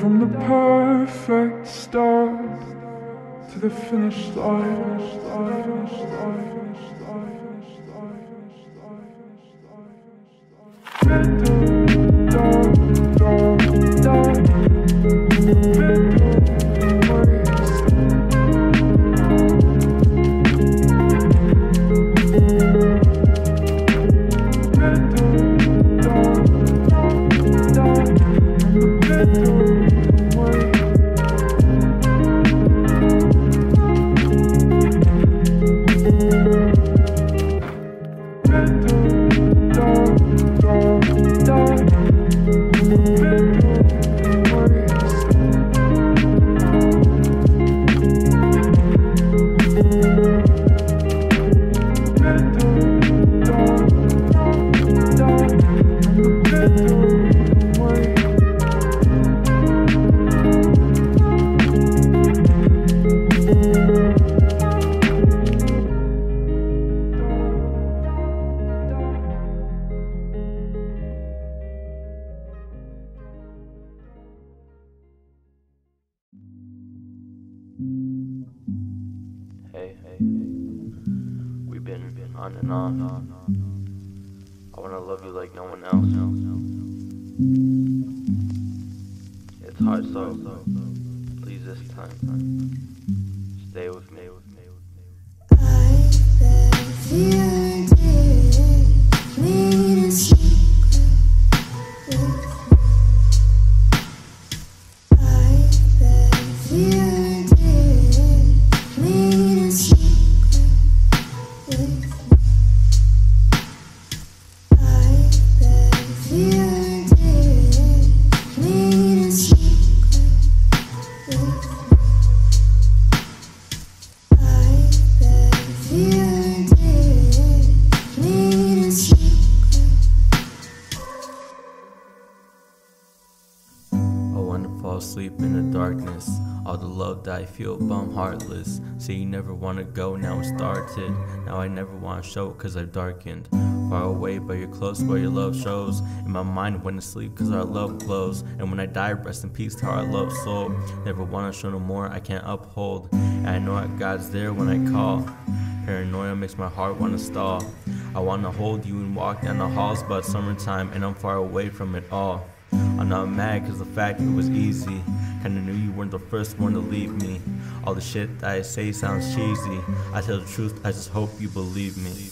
from the perfect start to the finish line. Hey, on and off. I wanna love you like no one else. It's hard, so please this time, stay with me. With me, with me. Darkness. All the love that I feel, but I'm heartless. Say you never wanna go, now it started. Now I never wanna show, cause I've darkened. Far away, but you're close where your love shows. In my mind, when to sleep, cause our love glows. And when I die, rest in peace to our love soul. Never wanna show no more, I can't uphold. And I know God's there when I call. Paranoia makes my heart wanna stall. I wanna hold you and walk down the halls, but summertime and I'm far away from it all. I'm not mad cause the fact it was easy. Kinda knew you weren't the first one to leave me. All the shit I say sounds cheesy. I tell the truth, I just hope you believe me.